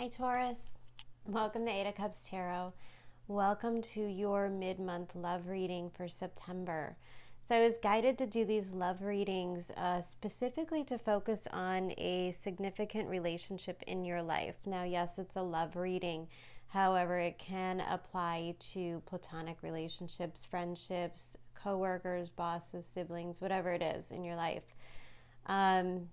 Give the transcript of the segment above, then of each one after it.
Hi, Taurus. Welcome to Eight of Cups Tarot. Welcome to your mid month love reading for September. So, I was guided to do these love readings uh, specifically to focus on a significant relationship in your life. Now, yes, it's a love reading. However, it can apply to platonic relationships, friendships, coworkers, bosses, siblings, whatever it is in your life. Um,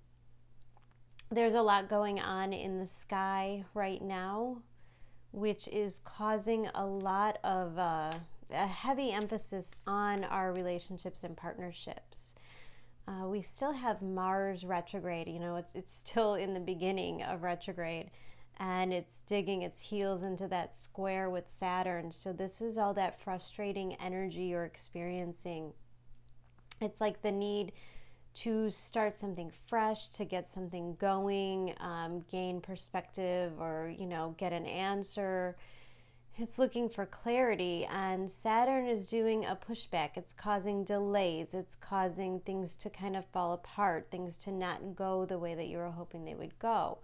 there's a lot going on in the sky right now, which is causing a lot of uh, a heavy emphasis on our relationships and partnerships. Uh, we still have Mars retrograde. You know, it's it's still in the beginning of retrograde, and it's digging its heels into that square with Saturn. So this is all that frustrating energy you're experiencing. It's like the need to start something fresh, to get something going, um, gain perspective, or you know, get an answer. It's looking for clarity, and Saturn is doing a pushback. It's causing delays. It's causing things to kind of fall apart, things to not go the way that you were hoping they would go.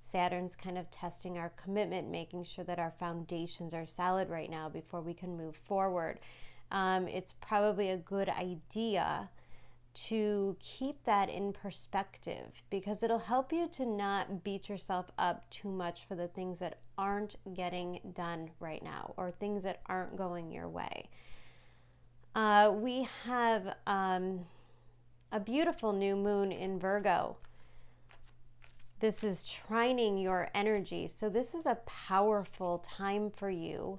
Saturn's kind of testing our commitment, making sure that our foundations are solid right now before we can move forward. Um, it's probably a good idea to keep that in perspective because it'll help you to not beat yourself up too much for the things that aren't getting done right now or things that aren't going your way. Uh, we have um, a beautiful new moon in Virgo. This is trining your energy. So, this is a powerful time for you.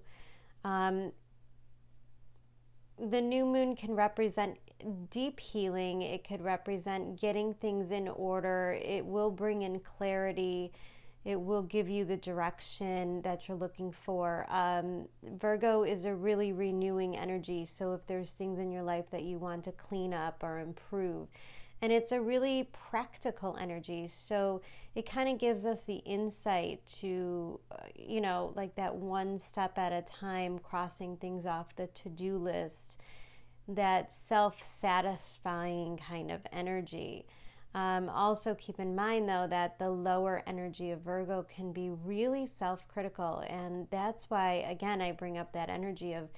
Um, the new moon can represent deep healing, it could represent getting things in order, it will bring in clarity. It will give you the direction that you're looking for. Um, Virgo is a really renewing energy. So, if there's things in your life that you want to clean up or improve, and it's a really practical energy. So, it kind of gives us the insight to, uh, you know, like that one step at a time, crossing things off the to do list that self satisfying kind of energy. Um, also, keep in mind though that the lower energy of Virgo can be really self critical, and that's why, again, I bring up that energy of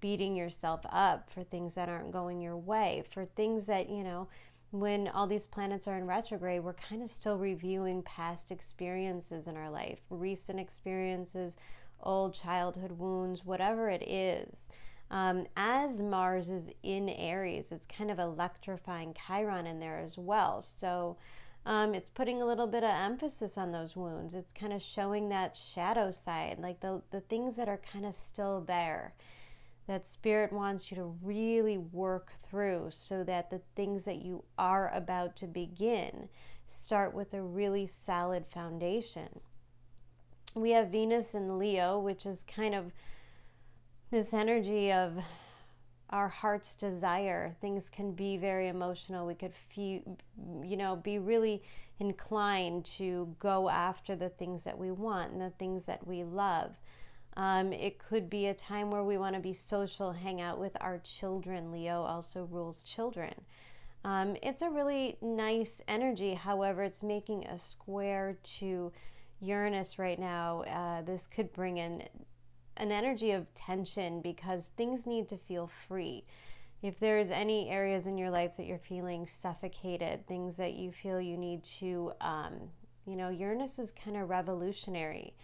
beating yourself up for things that aren't going your way, for things that, you know, when all these planets are in retrograde, we're kind of still reviewing past experiences in our life, recent experiences, old childhood wounds, whatever it is. Um, as Mars is in Aries, it's kind of electrifying Chiron in there as well. So um, it's putting a little bit of emphasis on those wounds. It's kind of showing that shadow side, like the, the things that are kind of still there that spirit wants you to really work through so that the things that you are about to begin start with a really solid foundation. We have Venus in Leo, which is kind of this energy of our heart's desire. Things can be very emotional. We could feel, you know, be really inclined to go after the things that we want and the things that we love. Um, it could be a time where we want to be social, hang out with our children. Leo also rules children. Um, it's a really nice energy. However, it's making a square to Uranus right now. Uh, this could bring in an energy of tension because things need to feel free. If there's any areas in your life that you're feeling suffocated, things that you feel you need to, um, you know, Uranus is kind of revolutionary.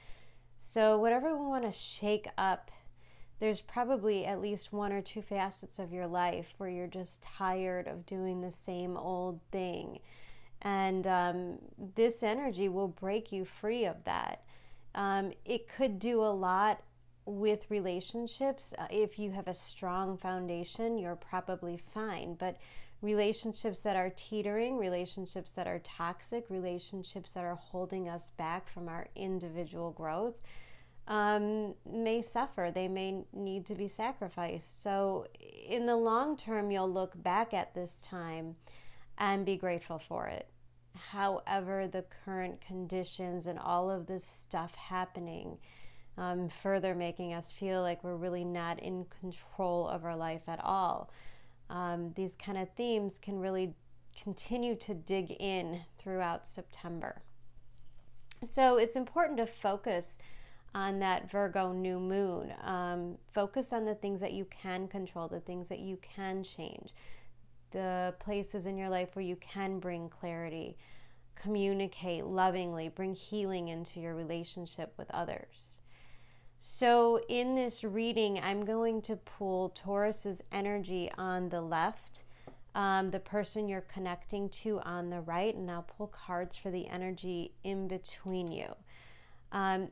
So, whatever we want to shake up, there's probably at least one or two facets of your life where you're just tired of doing the same old thing. And um, this energy will break you free of that. Um, it could do a lot with relationships, uh, if you have a strong foundation, you're probably fine. But relationships that are teetering, relationships that are toxic, relationships that are holding us back from our individual growth um, may suffer. They may need to be sacrificed. So, in the long term, you'll look back at this time and be grateful for it. However, the current conditions and all of this stuff happening um, further making us feel like we're really not in control of our life at all. Um, these kind of themes can really continue to dig in throughout September. So it's important to focus on that Virgo new moon. Um, focus on the things that you can control, the things that you can change, the places in your life where you can bring clarity, communicate lovingly, bring healing into your relationship with others. So, in this reading, I'm going to pull Taurus's energy on the left, um, the person you're connecting to on the right, and I'll pull cards for the energy in between you. Um,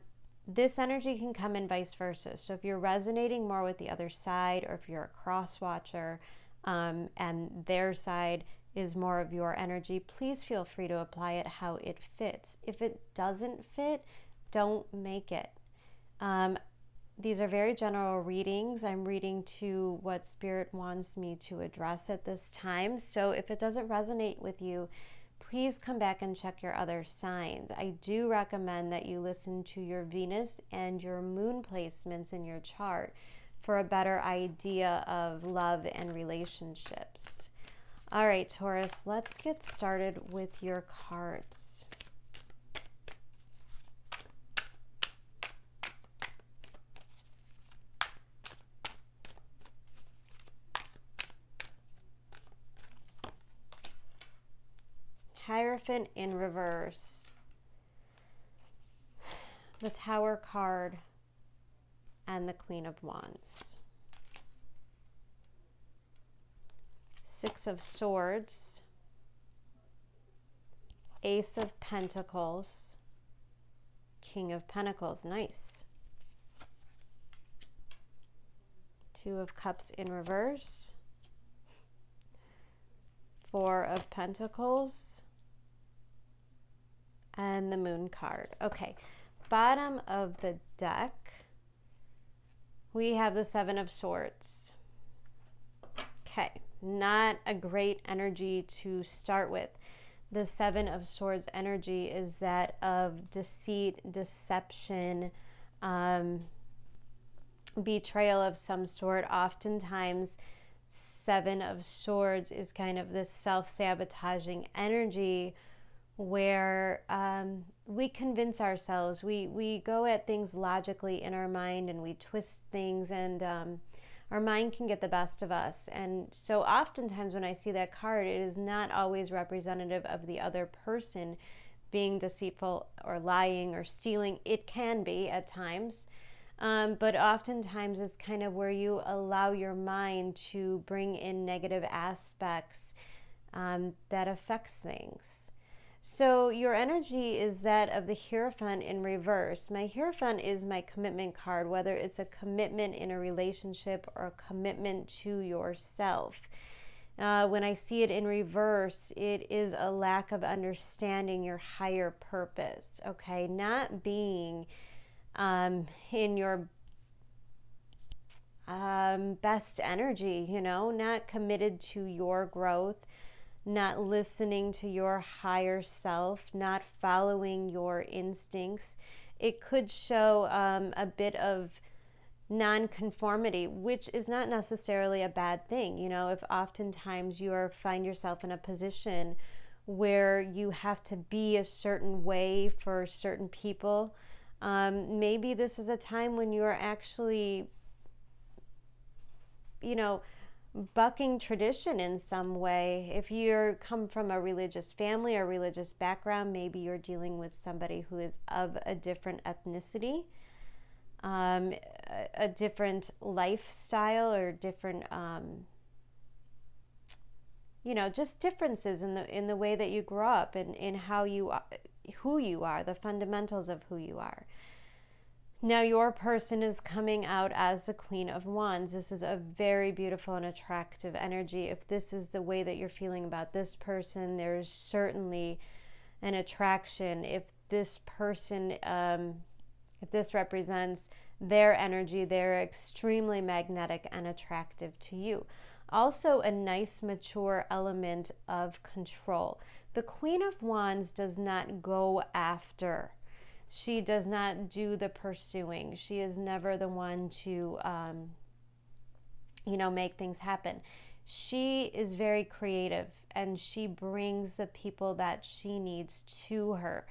this energy can come in vice versa. So, if you're resonating more with the other side, or if you're a cross watcher um, and their side is more of your energy, please feel free to apply it how it fits. If it doesn't fit, don't make it. Um, these are very general readings. I'm reading to what Spirit wants me to address at this time. So if it doesn't resonate with you, please come back and check your other signs. I do recommend that you listen to your Venus and your moon placements in your chart for a better idea of love and relationships. All right, Taurus, let's get started with your cards. Hierophant in reverse. The Tower card and the Queen of Wands. Six of Swords. Ace of Pentacles. King of Pentacles. Nice. Two of Cups in reverse. Four of Pentacles and the moon card. Okay, bottom of the deck, we have the Seven of Swords. Okay, not a great energy to start with. The Seven of Swords energy is that of deceit, deception, um, betrayal of some sort. Oftentimes, Seven of Swords is kind of this self sabotaging energy where um, we convince ourselves, we, we go at things logically in our mind and we twist things, and um, our mind can get the best of us. And so, oftentimes, when I see that card, it is not always representative of the other person being deceitful or lying or stealing. It can be at times. Um, but oftentimes it's kind of where you allow your mind to bring in negative aspects um, that affects things. So your energy is that of the Hierophant in reverse. My Hierophant is my commitment card, whether it's a commitment in a relationship or a commitment to yourself. Uh, when I see it in reverse, it is a lack of understanding your higher purpose, okay? Not being um, in your um, best energy, you know, not committed to your growth not listening to your higher self, not following your instincts. It could show um, a bit of nonconformity, which is not necessarily a bad thing. You know, if oftentimes you are, find yourself in a position where you have to be a certain way for certain people, um, maybe this is a time when you are actually, you know, bucking tradition in some way. If you come from a religious family or religious background, maybe you're dealing with somebody who is of a different ethnicity, um, a, different lifestyle, or different, um, you know, just differences in the in the way that you grow up and in how you, are who you are, the fundamentals of who you are. Now, your person is coming out as the Queen of Wands. This is a very beautiful and attractive energy. If this is the way that you're feeling about this person, there's certainly an attraction. If this person, um, if this represents their energy, they're extremely magnetic and attractive to you. Also, a nice, mature element of control. The Queen of Wands does not go after she does not do the pursuing. She is never the one to, um, you know, make things happen. She is very creative and she brings the people that she needs to her.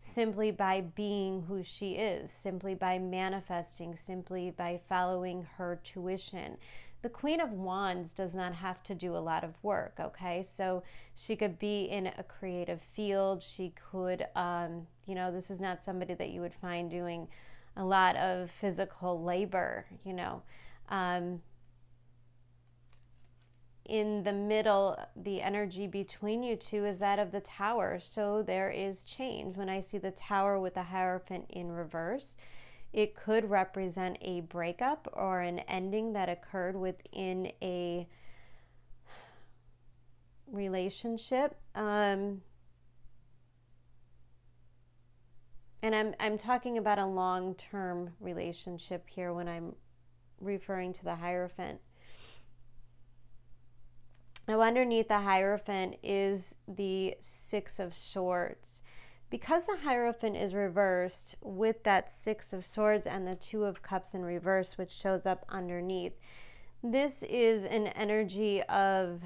simply by being who she is, simply by manifesting, simply by following her tuition. The Queen of Wands does not have to do a lot of work, okay? So she could be in a creative field. She could, um, you know, this is not somebody that you would find doing a lot of physical labor, you know. Um, in the middle, the energy between you two is that of the tower. So there is change. When I see the tower with the Hierophant in reverse, it could represent a breakup or an ending that occurred within a relationship. Um, and I'm, I'm talking about a long term relationship here when I'm referring to the Hierophant. Now, underneath the Hierophant is the Six of Swords. Because the Hierophant is reversed with that Six of Swords and the Two of Cups in reverse, which shows up underneath, this is an energy of.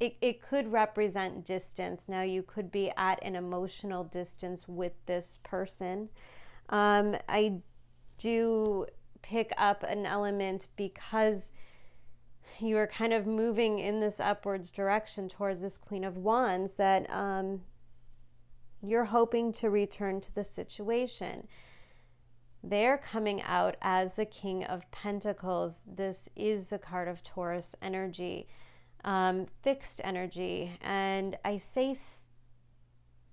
It, it could represent distance. Now, you could be at an emotional distance with this person. Um, I do pick up an element because you are kind of moving in this upwards direction towards this Queen of Wands that um, you're hoping to return to the situation. They're coming out as the King of Pentacles. This is the card of Taurus energy, um, fixed energy. And I say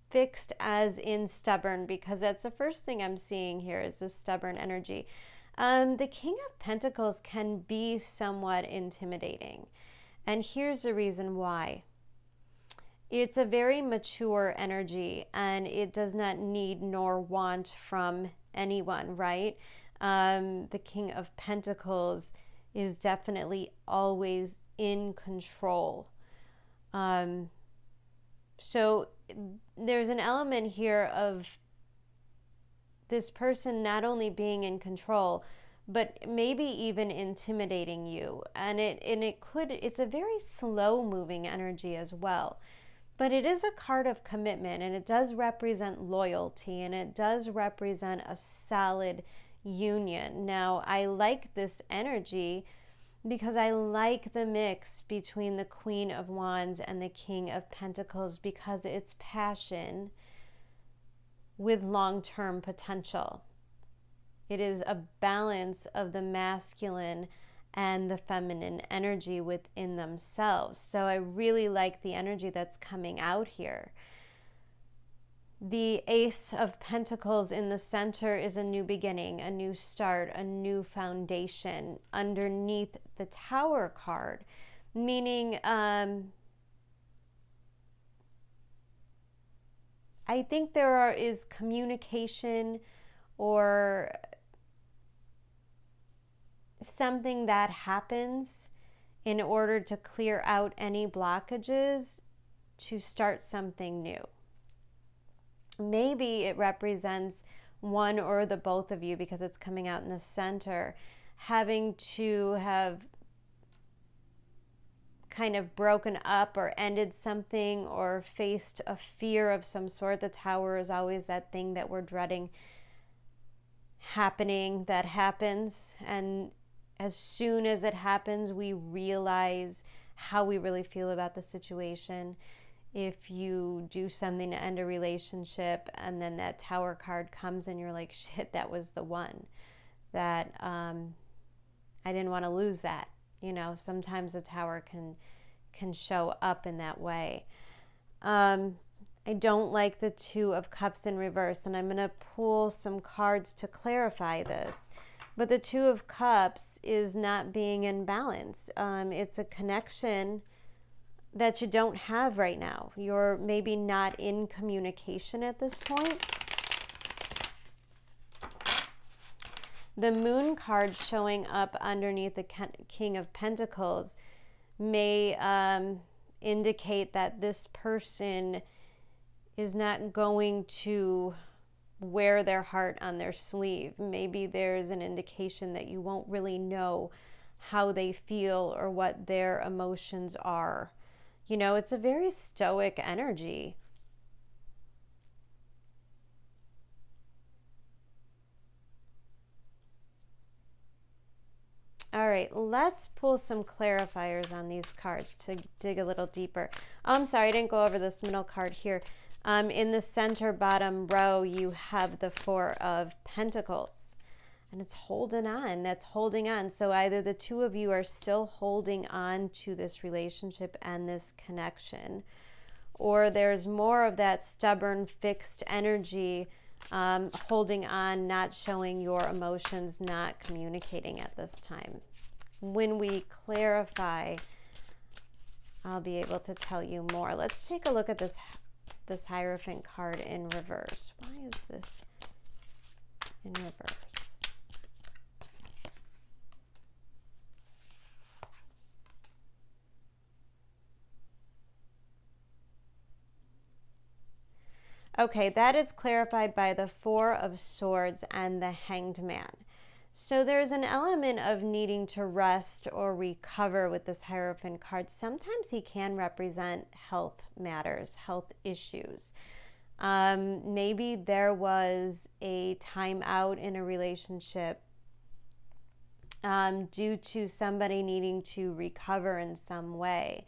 fixed as in stubborn because that's the first thing I'm seeing here is this stubborn energy. Um, the King of Pentacles can be somewhat intimidating. And here's the reason why it's a very mature energy and it does not need nor want from anyone, right? Um, the King of Pentacles is definitely always in control. Um, so there's an element here of this person not only being in control but maybe even intimidating you. And it and it could it's a very slow moving energy as well. But it is a card of commitment and it does represent loyalty and it does represent a solid union. Now i like this energy because I like the mix between the Queen of Wands and the King of Pentacles because it's passion with long term potential. It is a balance of the masculine and the feminine energy within themselves. So I really like the energy that's coming out here. The Ace of Pentacles in the center is a new beginning, a new start, a new foundation underneath the Tower card, meaning um, I think there are, is communication or something that happens in order to clear out any blockages to start something new. Maybe it represents one or the both of you because it's coming out in the center having to have kind of broken up or ended something or faced a fear of some sort. The tower is always that thing that we're dreading happening that happens. And as soon as it happens, we realize how we really feel about the situation. If you do something to end a relationship and then that tower card comes and you're like, shit, that was the one that um, I didn't want to lose that you know sometimes a tower can can show up in that way. Um, i don't like the two of cups in reverse and i'm going to pull some cards to clarify this. But the two of cups is not being in balance. Um, it's a connection that you don't have right now. You're maybe not in communication at this point the moon card showing up underneath the king of pentacles may um, indicate that this person is not going to wear their heart on their sleeve. Maybe there's an indication that you won't really know how they feel or what their emotions are. You know it's a very stoic energy All right, let's pull some clarifiers on these cards to dig a little deeper. Oh, I'm sorry, I didn't go over this middle card here. Um, in the center bottom row, you have the Four of Pentacles. And it's holding on. That's holding on. So either the two of you are still holding on to this relationship and this connection, or there's more of that stubborn, fixed energy um, holding on, not showing your emotions, not communicating at this time. When we clarify, I'll be able to tell you more. Let's take a look at this this Hierophant card in reverse. Why is this in reverse? Okay, that is clarified by the Four of Swords and the Hanged Man. So there's an element of needing to rest or recover with this Hierophant card. Sometimes he can represent health matters, health issues. Um, maybe there was a time out in a relationship um, due to somebody needing to recover in some way.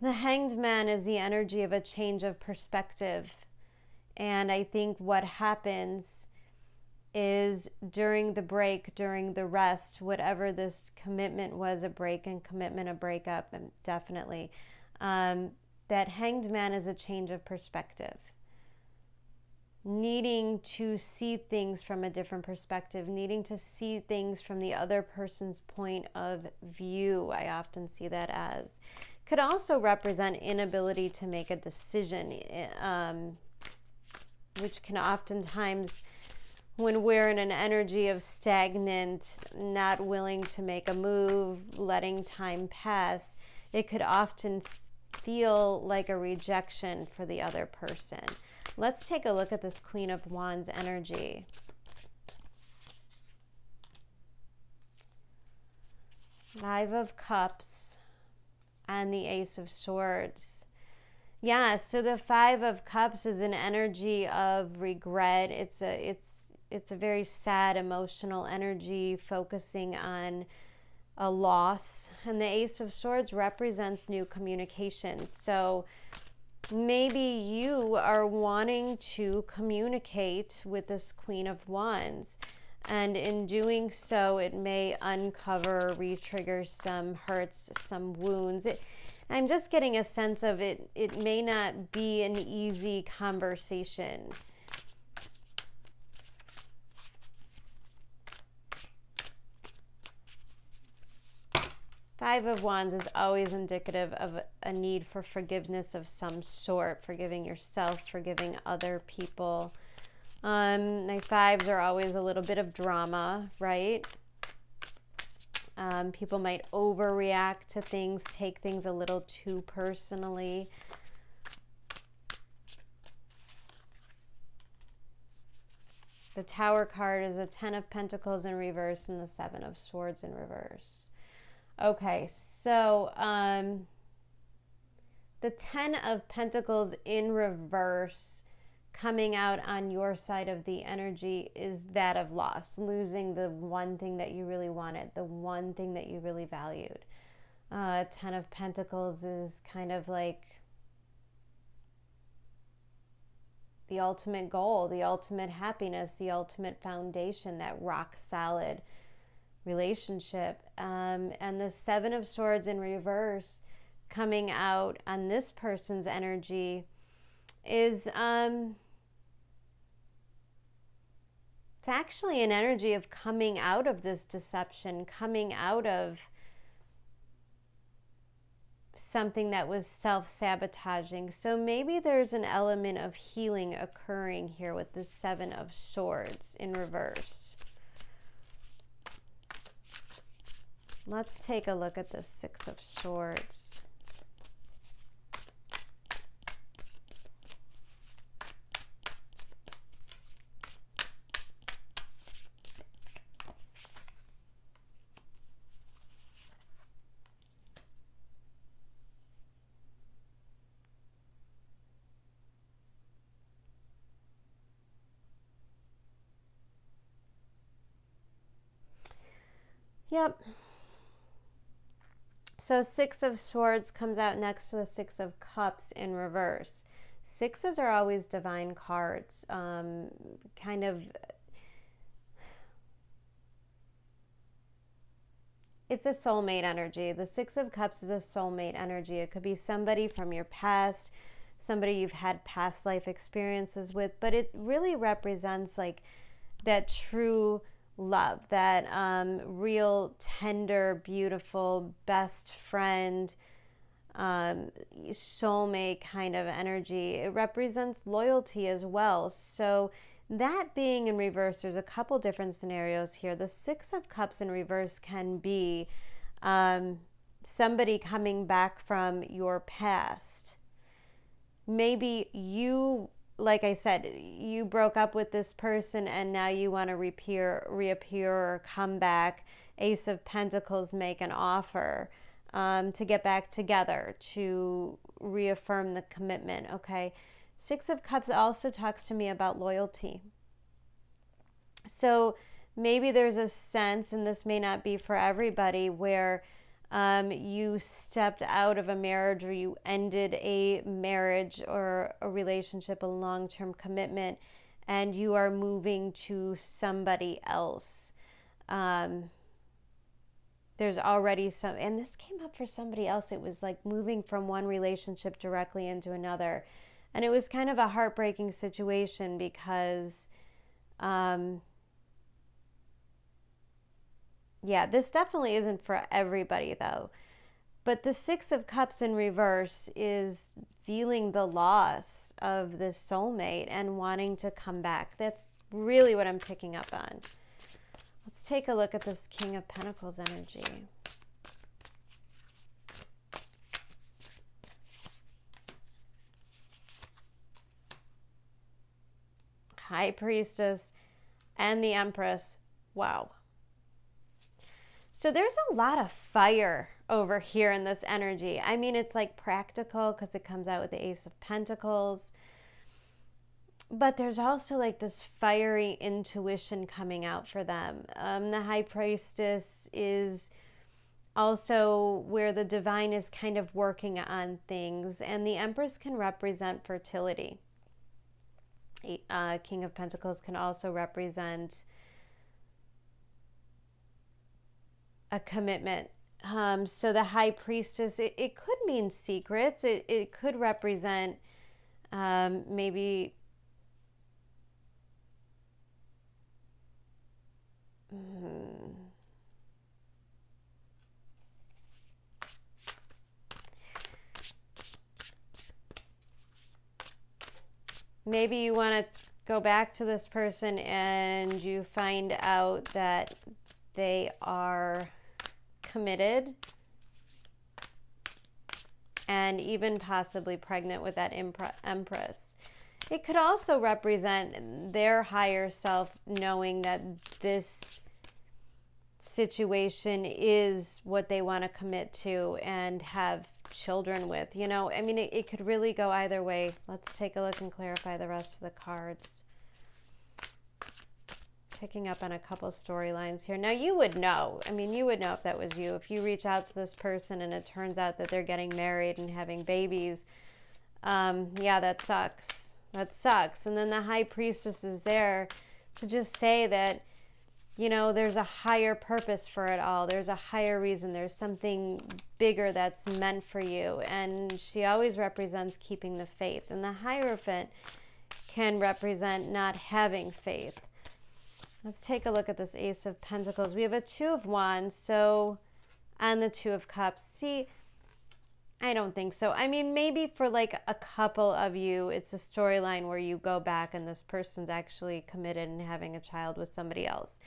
The hanged man is the energy of a change of perspective. And I think what happens is during the break, during the rest, whatever this commitment was a break and commitment, a breakup, definitely. Um, that hanged man is a change of perspective. Needing to see things from a different perspective, needing to see things from the other person's point of view, I often see that as. Could also represent inability to make a decision, eh, um, which can oftentimes when we're in an energy of stagnant, not willing to make a move, letting time pass, it could often feel like a rejection for the other person. Let's take a look at this Queen of Wands energy. Five of Cups and the Ace of Swords. Yeah, so the 5 of cups is an energy of regret. It's a it's it's a very sad emotional energy focusing on a loss. And the ace of swords represents new communications so maybe you are wanting to communicate with this queen of wands. And in doing so it may uncover re-trigger some hurts some wounds. It, i'm just getting a sense of it it may not be an easy conversation Five of Wands is always indicative of a need for forgiveness of some sort, forgiving yourself, forgiving other people. Um, my fives are always a little bit of drama, right? Um, people might overreact to things, take things a little too personally. The Tower card is a Ten of Pentacles in reverse and the Seven of Swords in reverse. Okay, so um, the Ten of Pentacles in reverse coming out on your side of the energy is that of loss, losing the one thing that you really wanted, the one thing that you really valued. Uh, Ten of Pentacles is kind of like the ultimate goal, the ultimate happiness, the ultimate foundation, that rock solid relationship. Um, and the Seven of Swords in reverse coming out on this person's energy is um, it's actually an energy of coming out of this deception, coming out of something that was self sabotaging. So maybe there's an element of healing occurring here with the Seven of Swords in reverse. Let's take a look at the Six of Swords. Yep. So, Six of Swords comes out next to the Six of Cups in reverse. Sixes are always divine cards, um, kind of. It's a soulmate energy. The Six of Cups is a soulmate energy. It could be somebody from your past, somebody you've had past life experiences with, but it really represents like that true love, that um, real, tender, beautiful, best friend, um, soulmate kind of energy. It represents loyalty as well. So, that being in reverse, there's a couple different scenarios here. The Six of Cups in reverse can be um, somebody coming back from your past. Maybe you like I said, you broke up with this person and now you want to reappear, reappear or come back. Ace of Pentacles make an offer um, to get back together, to reaffirm the commitment. Okay. Six of Cups also talks to me about loyalty. So maybe there's a sense, and this may not be for everybody, where um, you stepped out of a marriage or you ended a marriage or a relationship, a long term commitment, and you are moving to somebody else. Um, there's already some, and this came up for somebody else. It was like moving from one relationship directly into another. And it was kind of a heartbreaking situation because um, yeah, this definitely isn't for everybody though. But the Six of Cups in reverse is feeling the loss of the soulmate and wanting to come back. That's really what I'm picking up on. Let's take a look at this King of Pentacles energy. High Priestess and the Empress. Wow. So there's a lot of fire over here in this energy. I mean, it's like practical because it comes out with the Ace of Pentacles. But there's also like this fiery intuition coming out for them. Um, the High Priestess is also where the divine is kind of working on things, and the Empress can represent fertility. Uh, King of Pentacles can also represent a commitment. Um, so the high priestess, it, it could mean secrets. It, it could represent um, maybe hmm. maybe you want to go back to this person and you find out that they are committed and even possibly pregnant with that empress. It could also represent their higher self knowing that this situation is what they want to commit to and have children with. You know, I mean, it, it could really go either way. Let's take a look and clarify the rest of the cards picking up on a couple storylines here. Now, you would know. I mean, you would know if that was you. If you reach out to this person and it turns out that they're getting married and having babies, um, yeah, that sucks. That sucks. And then the high priestess is there to just say that, you know, there's a higher purpose for it all. There's a higher reason. There's something bigger that's meant for you. And she always represents keeping the faith. And the Hierophant can represent not having faith. Let's take a look at this Ace of Pentacles. We have a Two of Wands, so, and the Two of Cups. See, I don't think so. I mean, maybe for like a couple of you, it's a storyline where you go back and this person's actually committed and having a child with somebody else.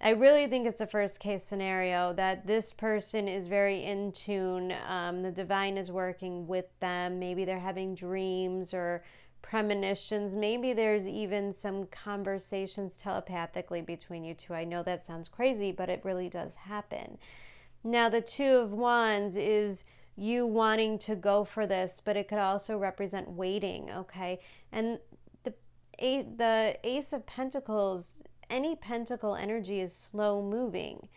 I really think it's a first case scenario that this person is very in tune. Um, the divine is working with them. Maybe they're having dreams or premonitions. Maybe there's even some conversations telepathically between you two. I know that sounds crazy, but it really does happen. Now, the Two of Wands is you wanting to go for this, but it could also represent waiting, okay? And the Ace of Pentacles, any pentacle energy is slow moving.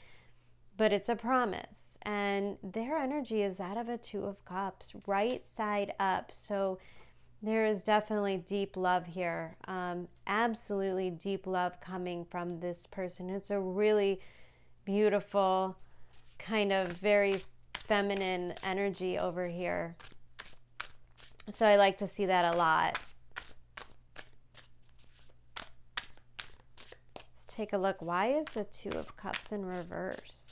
but it's a promise. And their energy is that of a Two of Cups, right side up. So there is definitely deep love here. Um, absolutely deep love coming from this person. It's a really beautiful, kind of very feminine energy over here. So I like to see that a lot. Let's take a look. Why is the Two of Cups in reverse?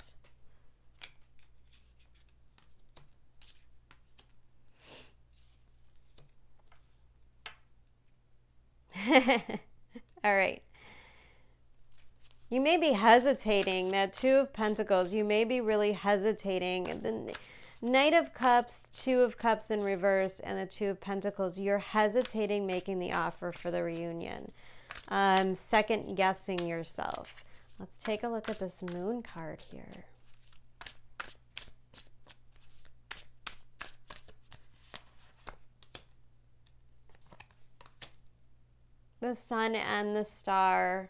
All right. You may be hesitating. That Two of Pentacles, you may be really hesitating. The Knight of Cups, Two of Cups in reverse, and the Two of Pentacles, you're hesitating making the offer for the reunion. Um, second guessing yourself. Let's take a look at this Moon card here. The sun and the star.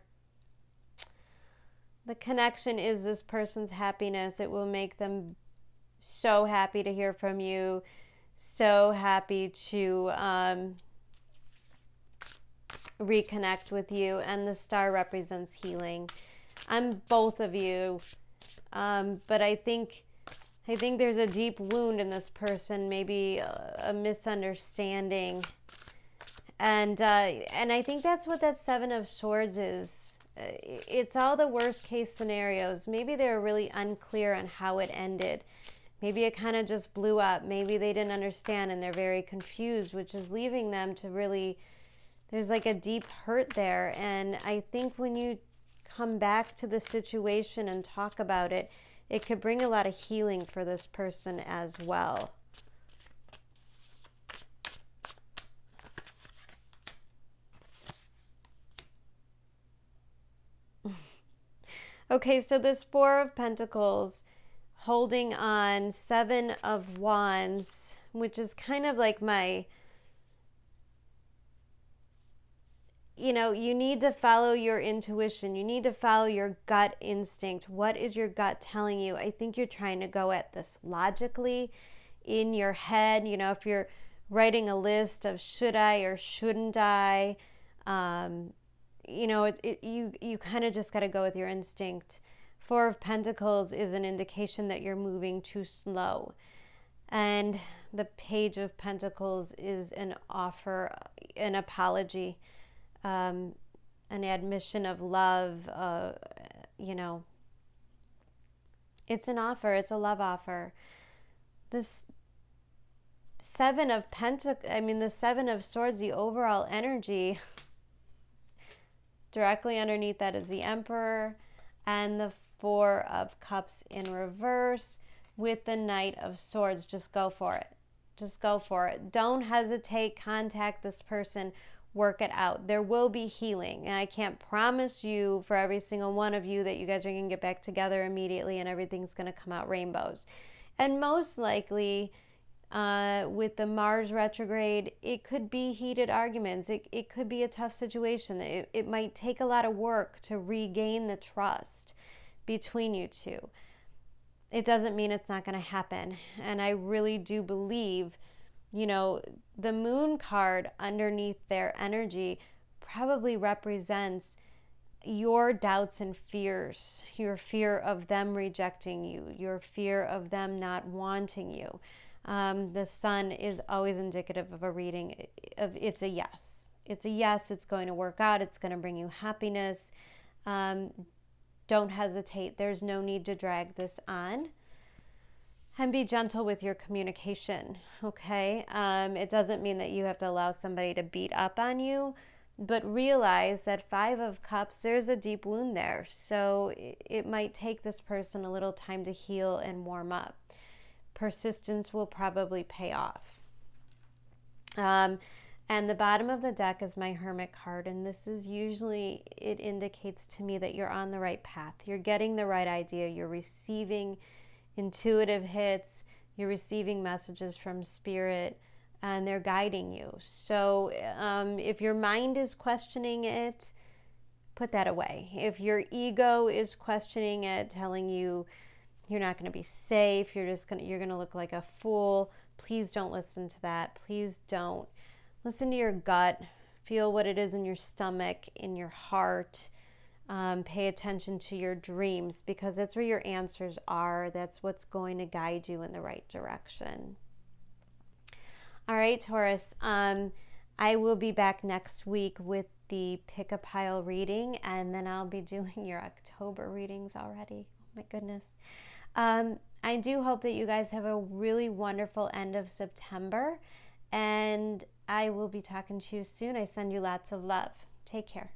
The connection is this person's happiness. It will make them so happy to hear from you, so happy to um, reconnect with you. And the star represents healing. I'm both of you, um, but I think. I think there's a deep wound in this person, maybe a, a misunderstanding and uh, and I think that's what that Seven of Swords is. Uh, it's all the worst case scenarios. Maybe they were really unclear on how it ended. Maybe it kind of just blew up. Maybe they didn't understand and they're very confused, which is leaving them to really. There's like a deep hurt there, and I think when you come back to the situation and talk about it, it could bring a lot of healing for this person as well. Okay, so this Four of Pentacles holding on Seven of Wands, which is kind of like my, you know, you need to follow your intuition. You need to follow your gut instinct. What is your gut telling you? I think you're trying to go at this logically in your head. You know, if you're writing a list of should I or shouldn't I, um, you know, it, it, you you kind of just got to go with your instinct. Four of Pentacles is an indication that you're moving too slow. And the Page of Pentacles is an offer, an apology, um, an admission of love, uh, you know. It's an offer, it's a love offer. This Seven of Pentacles, I mean, the Seven of Swords, the overall energy Directly underneath that is the Emperor and the Four of Cups in reverse with the Knight of Swords. Just go for it. Just go for it. Don't hesitate. Contact this person. Work it out. There will be healing. And I can't promise you for every single one of you that you guys are going to get back together immediately and everything's going to come out rainbows. And most likely, uh, with the Mars retrograde, it could be heated arguments. It, it could be a tough situation. It, it might take a lot of work to regain the trust between you two. It doesn't mean it's not going to happen. And I really do believe, you know, the moon card underneath their energy probably represents your doubts and fears, your fear of them rejecting you, your fear of them not wanting you um, the sun is always indicative of a reading of it's a yes. It's a yes. It's going to work out. It's going to bring you happiness. Um, don't hesitate. There's no need to drag this on. And be gentle with your communication, okay? Um, it doesn't mean that you have to allow somebody to beat up on you, but realize that Five of Cups, there's a deep wound there. So it, it might take this person a little time to heal and warm up persistence will probably pay off. Um, and the bottom of the deck is my Hermit card, and this is usually, it indicates to me that you're on the right path. You're getting the right idea. You're receiving intuitive hits. You're receiving messages from Spirit, and they're guiding you. So um, if your mind is questioning it, put that away. If your ego is questioning it, telling you, you're not going to be safe. You're just going to you're going to look like a fool. Please don't listen to that. Please don't. Listen to your gut. Feel what it is in your stomach, in your heart. Um, pay attention to your dreams because that's where your answers are. That's what's going to guide you in the right direction. All right, Taurus. Um, I will be back next week with the pick a pile reading, and then I'll be doing your October readings already. Oh my goodness. Um, I do hope that you guys have a really wonderful end of September, and I will be talking to you soon. I send you lots of love. Take care.